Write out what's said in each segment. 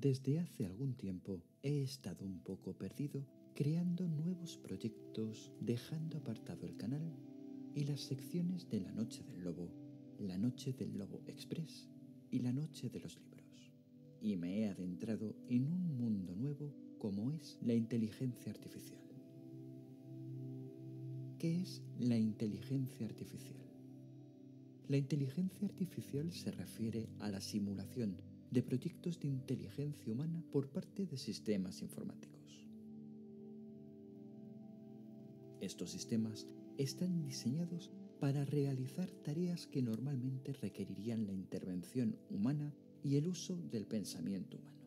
Desde hace algún tiempo he estado un poco perdido creando nuevos proyectos, dejando apartado el canal y las secciones de La Noche del Lobo, La Noche del Lobo Express y La Noche de los Libros. Y me he adentrado en un mundo nuevo como es la inteligencia artificial. ¿Qué es la inteligencia artificial? La inteligencia artificial se refiere a la simulación de proyectos de inteligencia humana por parte de sistemas informáticos. Estos sistemas están diseñados para realizar tareas que normalmente requerirían la intervención humana y el uso del pensamiento humano.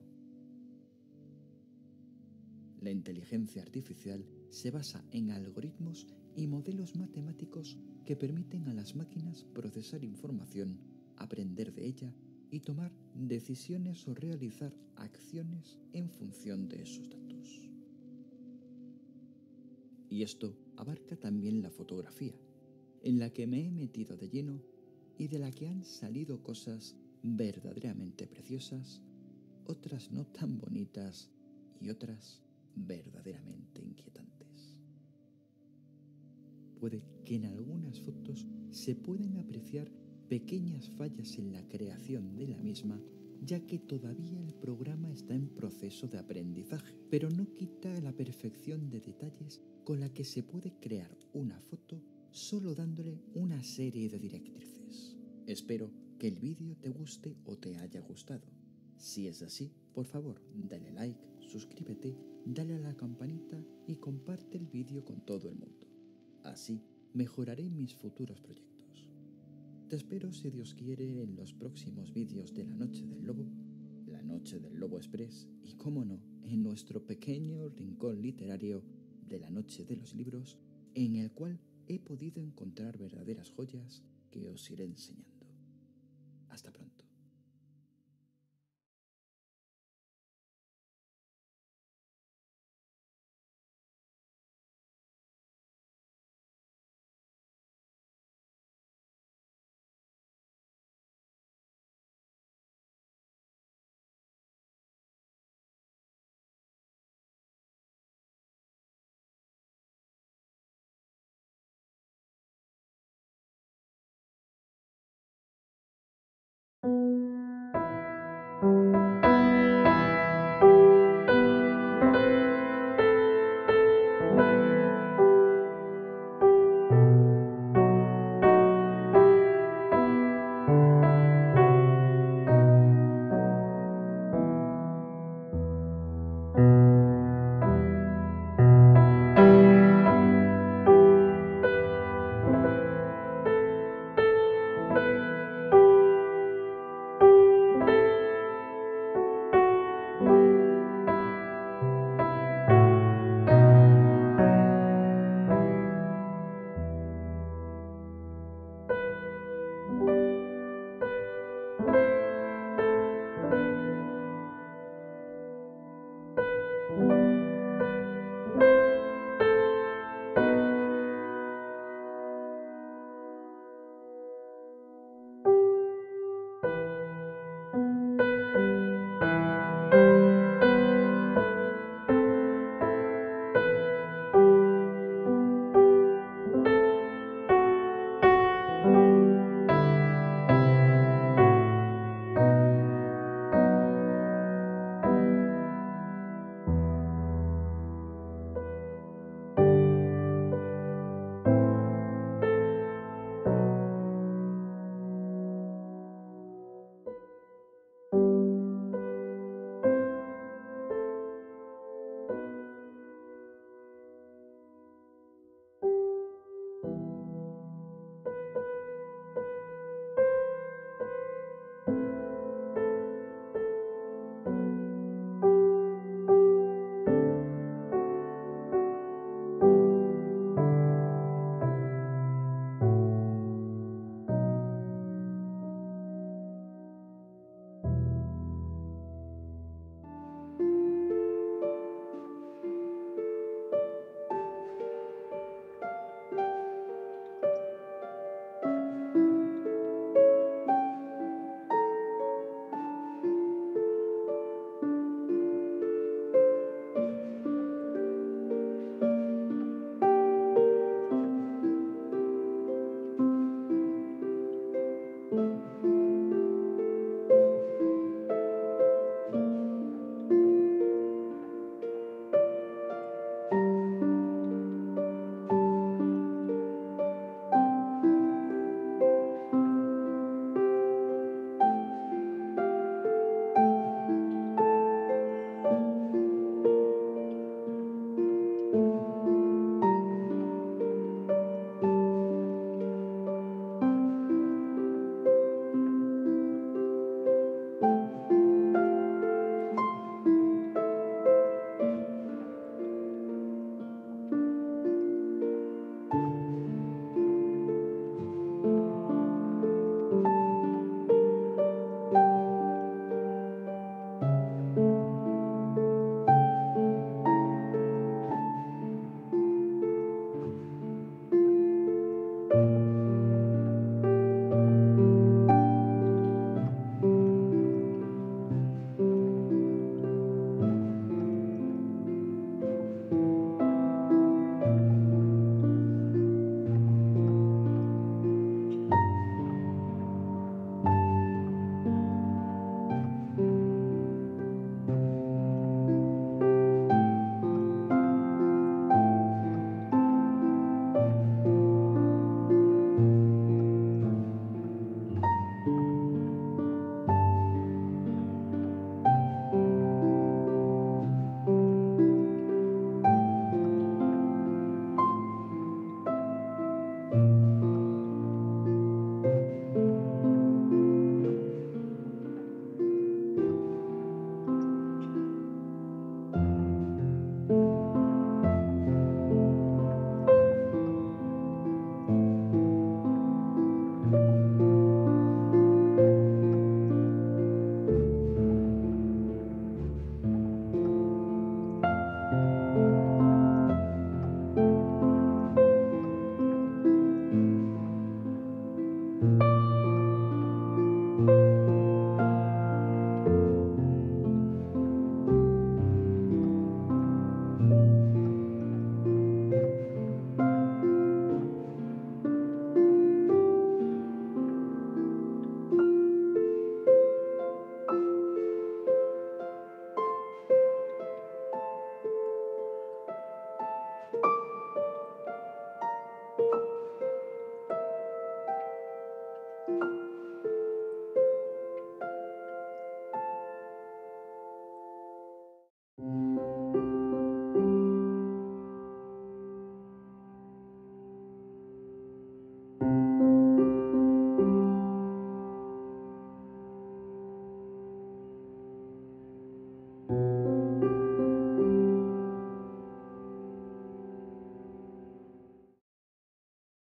La inteligencia artificial se basa en algoritmos y modelos matemáticos que permiten a las máquinas procesar información, aprender de ella y tomar decisiones o realizar acciones en función de esos datos. Y esto abarca también la fotografía, en la que me he metido de lleno y de la que han salido cosas verdaderamente preciosas, otras no tan bonitas y otras verdaderamente inquietantes. Puede que en algunas fotos se pueden apreciar pequeñas fallas en la creación de la misma, ya que todavía el programa está en proceso de aprendizaje, pero no quita la perfección de detalles con la que se puede crear una foto solo dándole una serie de directrices. Espero que el vídeo te guste o te haya gustado. Si es así, por favor, dale like, suscríbete, dale a la campanita y comparte el vídeo con todo el mundo. Así mejoraré mis futuros proyectos. Te espero si Dios quiere en los próximos vídeos de La Noche del Lobo, La Noche del Lobo Express y, como no, en nuestro pequeño rincón literario de La Noche de los Libros, en el cual he podido encontrar verdaderas joyas que os iré enseñando. Hasta pronto. Thank you.